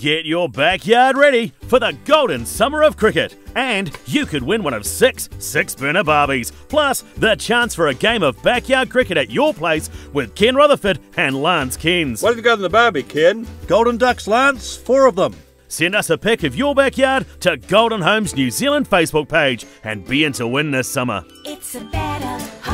Get your backyard ready for the golden summer of cricket, and you could win one of six six burner Barbies, plus the chance for a game of backyard cricket at your place with Ken Rutherford and Lance Cairns. What have you got in the Barbie, Ken? Golden ducks, Lance. Four of them. Send us a pic of your backyard to Golden Homes New Zealand Facebook page and be in to win this summer. It's a better.